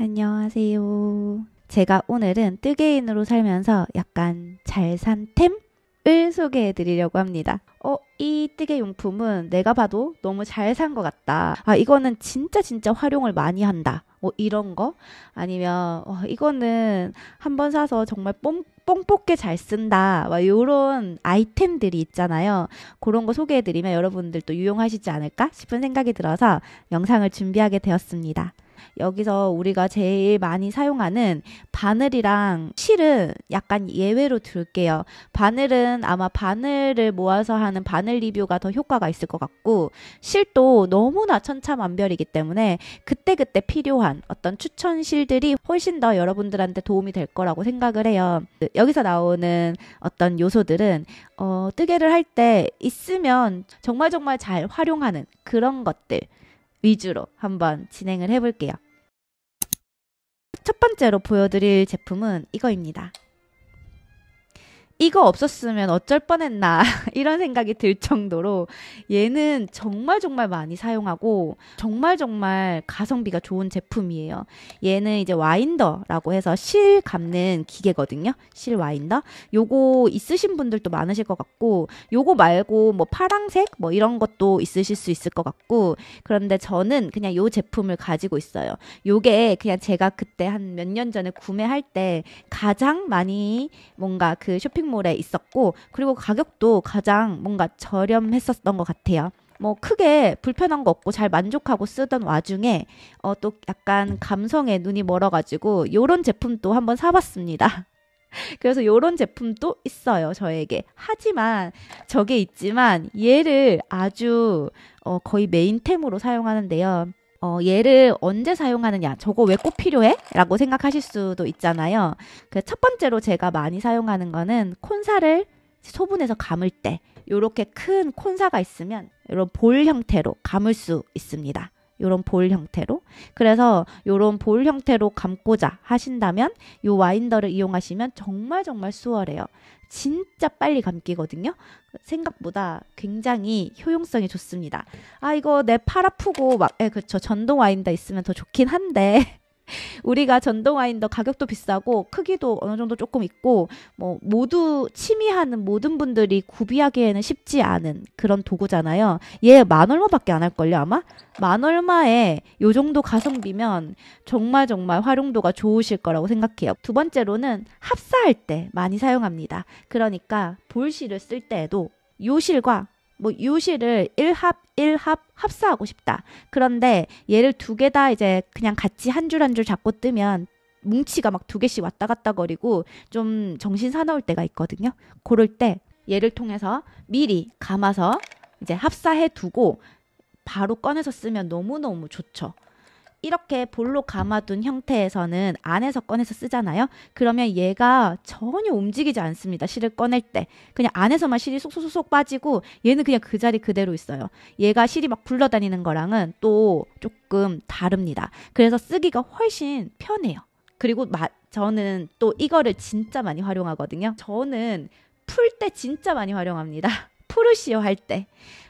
안녕하세요. 제가 오늘은 뜨개인으로 살면서 약간 잘 산 템을 소개해 드리려고 합니다. 어, 이 뜨개 용품은 내가 봐도 너무 잘 산 것 같다. 아, 이거는 진짜 진짜 활용을 많이 한다. 뭐 이런 거 아니면 어, 이거는 한 번 사서 정말 뽕 뽕뽑게 잘 쓴다. 막 요런 아이템들이 있잖아요. 그런 거 소개해 드리면 여러분들도 유용하시지 않을까 싶은 생각이 들어서 영상을 준비하게 되었습니다. 여기서 우리가 제일 많이 사용하는 바늘이랑 실은 약간 예외로 둘게요. 바늘은 아마 바늘을 모아서 하는 바늘 리뷰가 더 효과가 있을 것 같고 실도 너무나 천차만별이기 때문에 그때그때 필요한 어떤 추천 실들이 훨씬 더 여러분들한테 도움이 될 거라고 생각을 해요. 여기서 나오는 어떤 요소들은 어, 뜨개를 할 때 있으면 정말 정말 잘 활용하는 그런 것들 위주로 한번 진행을 해볼게요. 첫 번째로 보여드릴 제품은 이거입니다. 이거 없었으면 어쩔 뻔했나 이런 생각이 들 정도로 얘는 정말 정말 많이 사용하고 정말 정말 가성비가 좋은 제품이에요. 얘는 이제 와인더라고 해서 실 감는 기계거든요. 실 와인더. 요거 있으신 분들도 많으실 것 같고 요거 말고 뭐 파랑색 뭐 이런 것도 있으실 수 있을 것 같고 그런데 저는 그냥 요 제품을 가지고 있어요. 요게 그냥 제가 그때 한 몇 년 전에 구매할 때 가장 많이 뭔가 그 쇼핑 쇼핑몰에 있었고 그리고 가격도 가장 뭔가 저렴했었던 것 같아요. 뭐 크게 불편한 거 없고 잘 만족하고 쓰던 와중에 어 또 약간 감성에 눈이 멀어가지고 요런 제품도 한번 사봤습니다. 그래서 요런 제품도 있어요 저에게. 하지만 저게 있지만 얘를 아주 어 거의 메인템으로 사용하는데요. 어, 얘를 언제 사용하느냐, 저거 왜 꼭 필요해? 라고 생각하실 수도 있잖아요. 그 첫 번째로 제가 많이 사용하는 거는 콘사를 소분해서 감을 때, 요렇게 큰 콘사가 있으면, 이런 볼 형태로 감을 수 있습니다. 요런 볼 형태로. 그래서 요런 볼 형태로 감고자 하신다면 요 와인더를 이용하시면 정말 정말 수월해요. 진짜 빨리 감기거든요. 생각보다 굉장히 효용성이 좋습니다. 아 이거 내 팔 아프고 막 예, 그쵸 전동 와인더 있으면 더 좋긴 한데 우리가 전동 와인더 가격도 비싸고 크기도 어느 정도 조금 있고 뭐 모두 취미하는 모든 분들이 구비하기에는 쉽지 않은 그런 도구잖아요. 얘 만 얼마밖에 안 할걸요 아마? 만 얼마에 요 정도 가성비면 정말 정말 활용도가 좋으실 거라고 생각해요. 두 번째로는 합사할 때 많이 사용합니다. 그러니까 볼실을 쓸 때에도 요 실과 뭐 유실을 1합 1합 합사하고 싶다. 그런데 얘를 두 개 다 이제 그냥 같이 한 줄 한 줄 잡고 뜨면 뭉치가 막 두 개씩 왔다 갔다 거리고 좀 정신 사나울 때가 있거든요. 그럴 때 얘를 통해서 미리 감아서 이제 합사해 두고 바로 꺼내서 쓰면 너무너무 좋죠. 이렇게 볼로 감아둔 형태에서는 안에서 꺼내서 쓰잖아요. 그러면 얘가 전혀 움직이지 않습니다. 실을 꺼낼 때. 그냥 안에서만 실이 쏙쏙쏙 빠지고 얘는 그냥 그 자리 그대로 있어요. 얘가 실이 막 굴러다니는 거랑은 또 조금 다릅니다. 그래서 쓰기가 훨씬 편해요. 그리고 마, 저는 또 이거를 진짜 많이 활용하거든요. 저는 풀 때 진짜 많이 활용합니다. 푸르시오 할 때.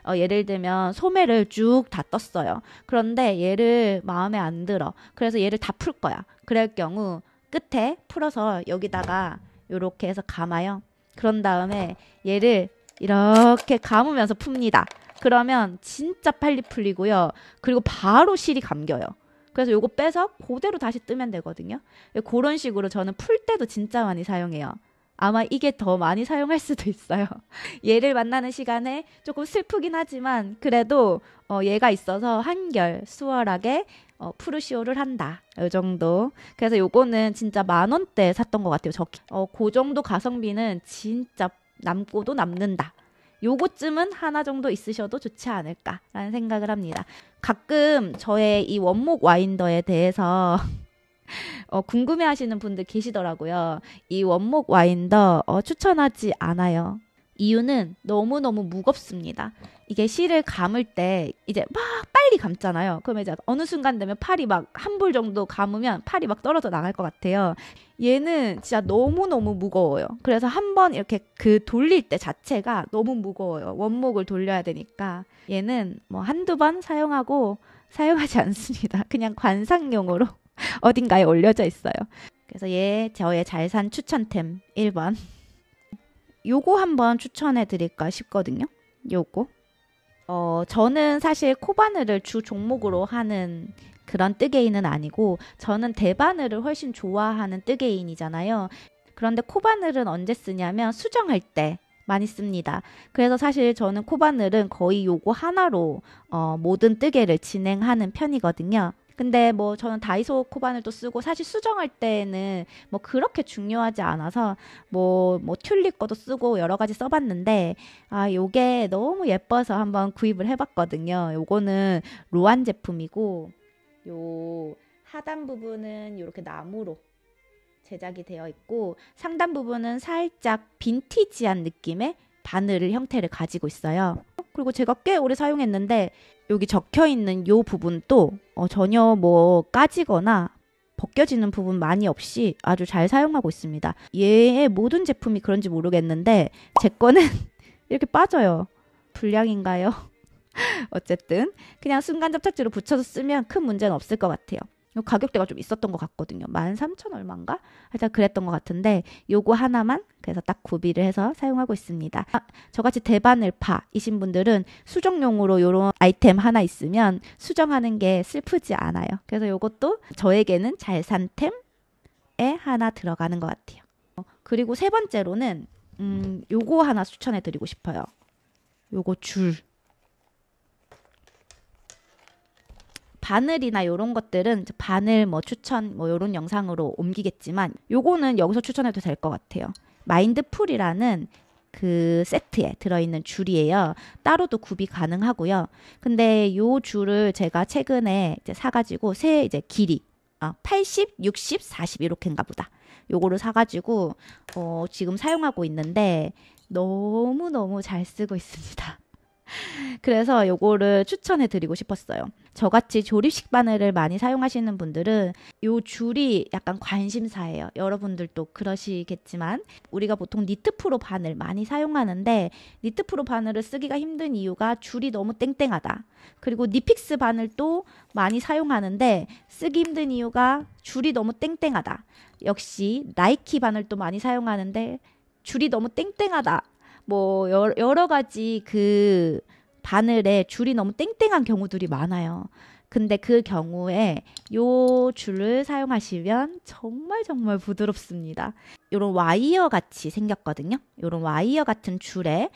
어, 예를 들면 소매를 쭉 다 떴어요. 그런데 얘를 마음에 안 들어. 그래서 얘를 다 풀 거야. 그럴 경우 끝에 풀어서 여기다가 이렇게 해서 감아요. 그런 다음에 얘를 이렇게 감으면서 풉니다. 그러면 진짜 빨리 풀리고요. 그리고 바로 실이 감겨요. 그래서 요거 빼서 그대로 다시 뜨면 되거든요. 그런 식으로 저는 풀 때도 진짜 많이 사용해요. 아마 이게 더 많이 사용할 수도 있어요. 얘를 만나는 시간에 조금 슬프긴 하지만 그래도 어, 얘가 있어서 한결 수월하게 어, 프루시오를 한다. 이 정도. 그래서 요거는 진짜 만 원대 샀던 것 같아요. 저, 어, 그 정도 가성비는 진짜 남고도 남는다. 요거쯤은 하나 정도 있으셔도 좋지 않을까라는 생각을 합니다. 가끔 저의 이 원목 와인더에 대해서 어, 궁금해 하시는 분들 계시더라고요. 이 원목 와인더 어, 추천하지 않아요. 이유는 너무너무 무겁습니다. 이게 실을 감을 때 이제 막 빨리 감잖아요. 그러면 이제 어느 순간 되면 팔이 막 한 불 정도 감으면 팔이 막 떨어져 나갈 것 같아요. 얘는 진짜 너무너무 무거워요. 그래서 한 번 이렇게 그 돌릴 때 자체가 너무 무거워요. 원목을 돌려야 되니까. 얘는 뭐 한두 번 사용하고 사용하지 않습니다. 그냥 관상용으로 어딘가에 올려져 있어요. 그래서 얘 저의 잘 산 추천템 1번. 요거 한번 추천해 드릴까 싶거든요. 요거. 어, 저는 사실 코바늘을 주 종목으로 하는 그런 뜨개인은 아니고 저는 대바늘을 훨씬 좋아하는 뜨개인이잖아요. 그런데 코바늘은 언제 쓰냐면 수정할 때 많이 씁니다. 그래서 사실 저는 코바늘은 거의 요거 하나로 어, 모든 뜨개를 진행하는 편이거든요. 근데 뭐 저는 다이소 코바늘 도 쓰고 사실 수정할 때는 뭐 그렇게 중요하지 않아서 뭐뭐 뭐 튤립 거도 쓰고 여러 가지 써봤는데 아 요게 너무 예뻐서 한번 구입을 해봤거든요. 요거는 로안 제품이고 요 하단 부분은 이렇게 나무로 제작이 되어 있고 상단 부분은 살짝 빈티지한 느낌의 바늘 형태를 가지고 있어요. 그리고 제가 꽤 오래 사용했는데 여기 적혀 있는 요 부분도 어, 전혀 뭐 까지거나 벗겨지는 부분 많이 없이 아주 잘 사용하고 있습니다. 얘의 모든 제품이 그런지 모르겠는데 제 거는 이렇게 빠져요. 불량인가요? 어쨌든 그냥 순간 접착제로 붙여서 쓰면 큰 문제는 없을 것 같아요. 가격대가 좀 있었던 것 같거든요. 13,000 얼마인가? 하여튼 그랬던 것 같은데 요거 하나만 그래서 딱 구비를 해서 사용하고 있습니다. 아, 저같이 대바늘 파이신 분들은 수정용으로 요런 아이템 하나 있으면 수정하는 게 슬프지 않아요. 그래서 요것도 저에게는 잘 산 템에 하나 들어가는 것 같아요. 어, 그리고 세 번째로는 음, 요거 하나 추천해 드리고 싶어요. 요거 줄. 바늘이나 이런 것들은 바늘 뭐 추천 뭐 이런 영상으로 옮기겠지만 요거는 여기서 추천해도 될 것 같아요. 마인드풀이라는 그 세트에 들어있는 줄이에요. 따로도 구비 가능하고요. 근데 요 줄을 제가 최근에 이제 사가지고 새 이제 길이 아, 80, 60, 40 이렇게인가 보다. 요거를 사가지고 어, 지금 사용하고 있는데 너무너무 잘 쓰고 있습니다. 그래서 요거를 추천해 드리고 싶었어요. 저같이 조립식 바늘을 많이 사용하시는 분들은 요 줄이 약간 관심사예요. 여러분들도 그러시겠지만 우리가 보통 니트 프로 바늘 많이 사용하는데 니트 프로 바늘을 쓰기가 힘든 이유가 줄이 너무 땡땡하다. 그리고 KnitPicks 바늘도 많이 사용하는데 쓰기 힘든 이유가 줄이 너무 땡땡하다. 역시 LYKKE 바늘도 많이 사용하는데 줄이 너무 땡땡하다. 뭐 여러, 여러 가지 그 바늘에 줄이 너무 땡땡한 경우들이 많아요. 근데 그 경우에 요 줄을 사용하시면 정말 정말 부드럽습니다. 요런 와이어 같이 생겼거든요. 요런 와이어 같은 줄에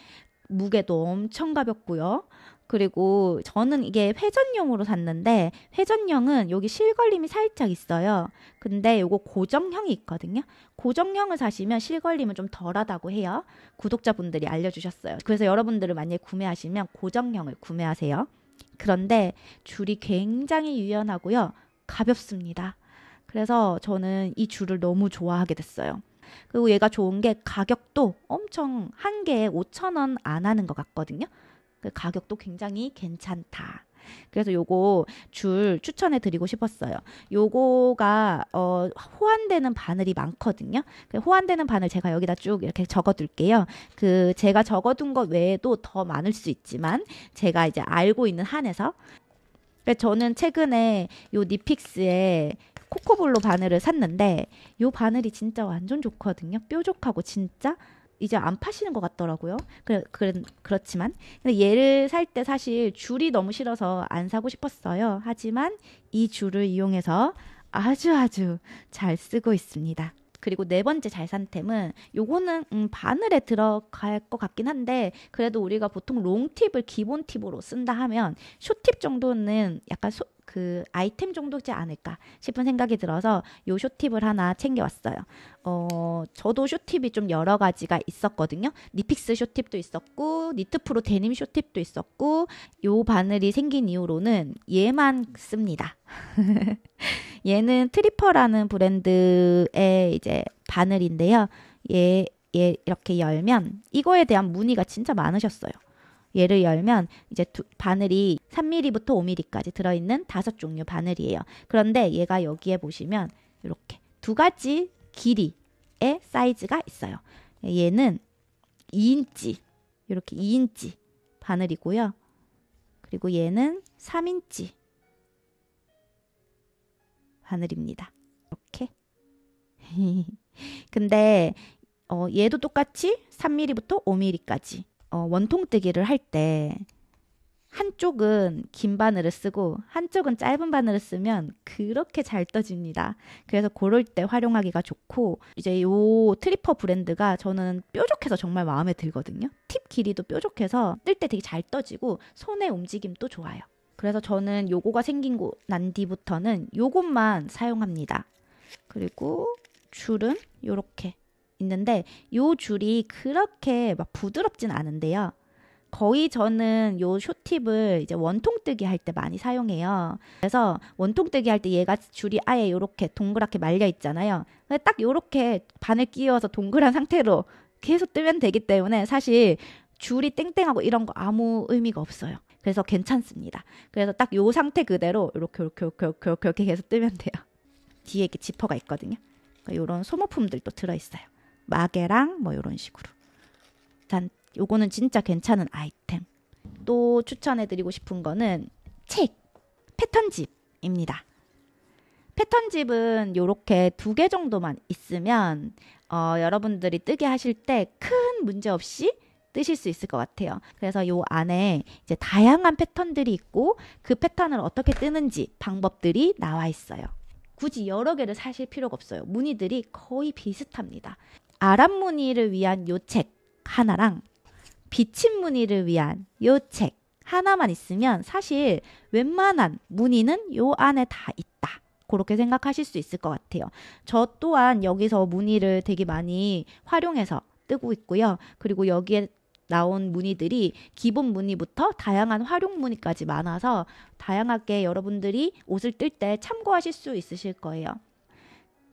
무게도 엄청 가볍고요. 그리고 저는 이게 회전용으로 샀는데 회전용은 여기 실걸림이 살짝 있어요. 근데 요거 고정형이 있거든요. 고정형을 사시면 실걸림은 좀 덜하다고 해요. 구독자분들이 알려주셨어요. 그래서 여러분들을 만약에 구매하시면 고정형을 구매하세요. 그런데 줄이 굉장히 유연하고요. 가볍습니다. 그래서 저는 이 줄을 너무 좋아하게 됐어요. 그리고 얘가 좋은 게 가격도 엄청 한 개에 5천원 안 하는 것 같거든요. 그 가격도 굉장히 괜찮다. 그래서 요거 줄 추천해 드리고 싶었어요. 요거가 어 호환되는 바늘이 많거든요. 그 호환되는 바늘 제가 여기다 쭉 이렇게 적어 둘게요. 그 제가 적어 둔 것 외에도 더 많을 수 있지만 제가 이제 알고 있는 한에서 저는 최근에 요 니픽스에 cocobolo 바늘을 샀는데 요 바늘이 진짜 완전 좋거든요. 뾰족하고 진짜 이제 안 파시는 것 같더라고요. 그래, 그래, 그렇지만. 근데 얘를 살 때 사실 줄이 너무 싫어서 안 사고 싶었어요. 하지만 이 줄을 이용해서 아주 아주 잘 쓰고 있습니다. 그리고 네 번째 잘 산 템은 요거는 음, 바늘에 들어갈 것 같긴 한데 그래도 우리가 보통 long tip을 기본 tip으로 쓴다 하면 short tip 정도는 약간 소, 그 아이템 정도지 않을까 싶은 생각이 들어서 요 short tip을 하나 챙겨왔어요. 어, 저도 short tip이 좀 여러 가지가 있었거든요. KnitPicks short tip도 있었고, KnitPro 데님 short tip도 있었고, 요 바늘이 생긴 이후로는 얘만 씁니다. 얘는 트리퍼라는 브랜드의 이제 바늘인데요. 얘, 얘 이렇게 열면 이거에 대한 문의가 진짜 많으셨어요. 얘를 열면 이제 두, 바늘이 3mm부터 5mm까지 들어있는 다섯 종류 바늘이에요. 그런데 얘가 여기에 보시면 이렇게 두 가지 길이의 사이즈가 있어요. 얘는 2인치 이렇게 2인치 바늘이고요. 그리고 얘는 3인치 바늘입니다. 이렇게. 근데 어, 얘도 똑같이 3mm부터 5mm까지 어, 원통뜨기를 할 때 한쪽은 긴 바늘을 쓰고 한쪽은 짧은 바늘을 쓰면 그렇게 잘 떠집니다. 그래서 그럴 때 활용하기가 좋고 이제 요 트리퍼 브랜드가 저는 뾰족해서 정말 마음에 들거든요. 팁 길이도 뾰족해서 뜰 때 되게 잘 떠지고 손의 움직임도 좋아요. 그래서 저는 요거가 생긴 난 뒤부터는 요것만 사용합니다. 그리고 줄은 요렇게 있는데 요 줄이 그렇게 막 부드럽진 않은데요. 거의 저는 요 쇼팁을 이제 원통뜨기 할 때 많이 사용해요. 그래서 원통뜨기 할 때 얘가 줄이 아예 요렇게 동그랗게 말려 있잖아요. 딱 요렇게 바늘 끼워서 동그란 상태로 계속 뜨면 되기 때문에 사실 줄이 땡땡하고 이런 거 아무 의미가 없어요. 그래서 괜찮습니다. 그래서 딱 요 상태 그대로 이렇게 이렇게 이렇게 이렇게 이렇게 계속 뜨면 돼요. 뒤에 이렇게 지퍼가 있거든요. 그러니까 소모품들도 들어있어요. 마개랑 뭐 이런 식으로. 단 요거는 진짜 괜찮은 아이템. 또 추천해드리고 싶은 거는 책, 패턴집입니다. 패턴집은 요렇게 두 개 정도만 있으면 어, 여러분들이 뜨게 하실 때 큰 문제 없이 뜨실 수 있을 것 같아요. 그래서 요 안에 이제 다양한 패턴들이 있고 그 패턴을 어떻게 뜨는지 방법들이 나와 있어요. 굳이 여러 개를 사실 필요가 없어요. 무늬들이 거의 비슷합니다. 아랍 무늬를 위한 요 책 하나랑 비친 무늬를 위한 요 책 하나만 있으면 사실 웬만한 무늬는 요 안에 다 있다. 그렇게 생각하실 수 있을 것 같아요. 저 또한 여기서 무늬를 되게 많이 활용해서 뜨고 있고요. 그리고 여기에 나온 무늬들이 기본 무늬부터 다양한 활용 무늬까지 많아서 다양하게 여러분들이 옷을 뜰 때 참고하실 수 있으실 거예요.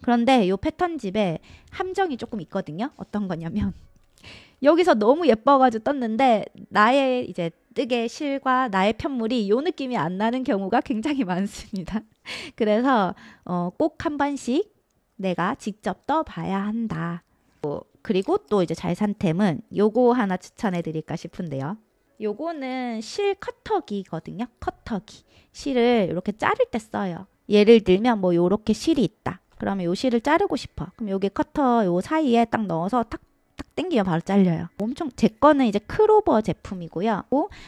그런데 이 패턴 집에 함정이 조금 있거든요. 어떤 거냐면 여기서 너무 예뻐가지고 떴는데 나의 이제 뜨개 실과 나의 편물이 요 느낌이 안 나는 경우가 굉장히 많습니다. 그래서 어, 꼭 한 번씩 내가 직접 떠봐야 한다. 그리고 또 이제 잘 산템은 요거 하나 추천해 드릴까 싶은데요. 요거는 실 커터기거든요. 커터기. 실을 이렇게 자를 때 써요. 예를 들면 뭐 요렇게 실이 있다. 그러면 요 실을 자르고 싶어. 그럼 여기 커터 요 사이에 딱 넣어서 탁, 탁 당기면 바로 잘려요. 엄청, 제 거는 이제 크로버 제품이고요.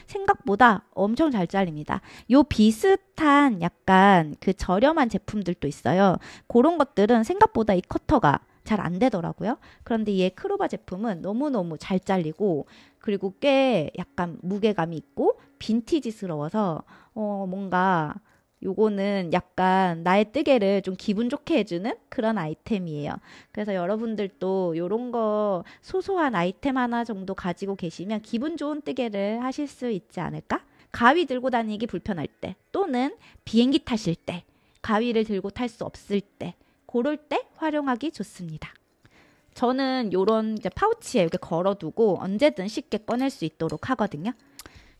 생각보다 엄청 잘 잘립니다. 요 비슷한 약간 그 저렴한 제품들도 있어요. 그런 것들은 생각보다 이 커터가 잘 안 되더라고요. 그런데 얘 크로바 제품은 너무너무 잘 잘리고 그리고 꽤 약간 무게감이 있고 빈티지스러워서 어 뭔가 요거는 약간 나의 뜨개를 좀 기분 좋게 해주는 그런 아이템이에요. 그래서 여러분들도 요런 거 소소한 아이템 하나 정도 가지고 계시면 기분 좋은 뜨개를 하실 수 있지 않을까? 가위 들고 다니기 불편할 때 또는 비행기 타실 때 가위를 들고 탈 수 없을 때 고를 때 활용하기 좋습니다. 저는 요런 이제 파우치에 이렇게 걸어두고 언제든 쉽게 꺼낼 수 있도록 하거든요.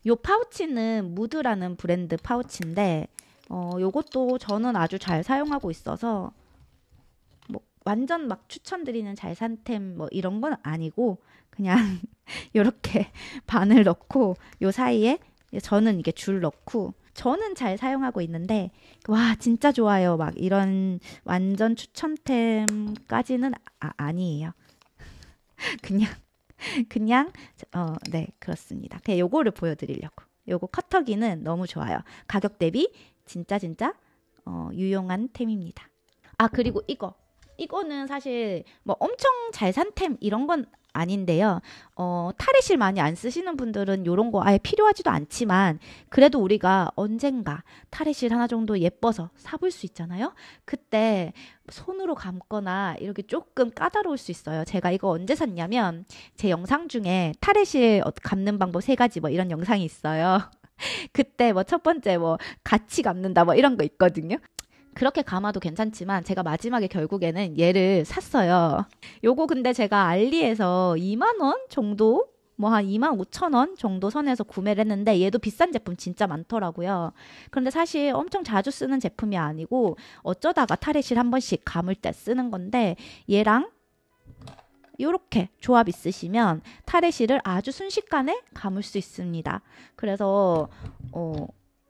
요 파우치는 무드라는 브랜드 파우치인데 어, 요것도 저는 아주 잘 사용하고 있어서 뭐 완전 막 추천드리는 잘 산템 뭐 이런 건 아니고 그냥 요렇게 바늘 넣고 요 사이에 저는 이게 줄 넣고 저는 잘 사용하고 있는데 와 진짜 좋아요 막 이런 완전 추천템까지는 아, 니에요 그냥 그냥 어 네 그렇습니다. 그냥 요거를 보여드리려고. 요거 커터기는 너무 좋아요. 가격 대비 진짜 진짜 어, 유용한 템입니다. 아 그리고 이거 이거는 사실 뭐 엄청 잘 산 템 이런 건 아닌데요. 어, 탈의실 많이 안 쓰시는 분들은 이런 거 아예 필요하지도 않지만 그래도 우리가 언젠가 탈의실 하나 정도 예뻐서 사볼 수 있잖아요. 그때 손으로 감거나 이렇게 조금 까다로울 수 있어요. 제가 이거 언제 샀냐면 제 영상 중에 탈의실 감는 방법 세 가지 뭐 이런 영상이 있어요. 그때 뭐 첫 번째 뭐 같이 감는다 뭐 이런 거 있거든요. 그렇게 감아도 괜찮지만 제가 마지막에 결국에는 얘를 샀어요. 요거 근데 제가 알리에서 2만 원 정도 뭐 한 2만 5천 원 정도 선에서 구매를 했는데 얘도 비싼 제품 진짜 많더라고요. 그런데 사실 엄청 자주 쓰는 제품이 아니고 어쩌다가 탈의실 한 번씩 감을 때 쓰는 건데 얘랑 이렇게 조합 있으시면 탈의실을 아주 순식간에 감을 수 있습니다. 그래서 어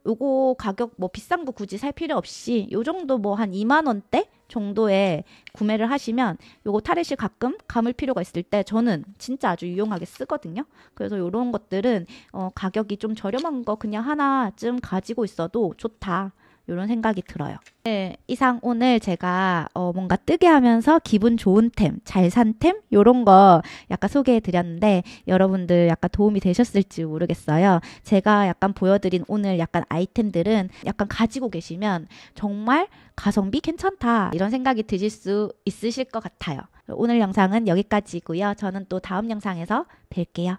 요거 가격 뭐 비싼 거 굳이 살 필요 없이 요 정도 뭐 한 2만 원대 정도에 구매를 하시면 요거 타레시 가끔 감을 필요가 있을 때 저는 진짜 아주 유용하게 쓰거든요. 그래서 요런 것들은 어 가격이 좀 저렴한 거 그냥 하나쯤 가지고 있어도 좋다. 이런 생각이 들어요. 네, 이상 오늘 제가 어, 뭔가 뜨게 하면서 기분 좋은 템, 잘 산 템, 요런 거 약간 소개해 드렸는데 여러분들 약간 도움이 되셨을지 모르겠어요. 제가 약간 보여드린 오늘 약간 아이템들은 약간 가지고 계시면 정말 가성비 괜찮다 이런 생각이 드실 수 있으실 것 같아요. 오늘 영상은 여기까지고요. 저는 또 다음 영상에서 뵐게요.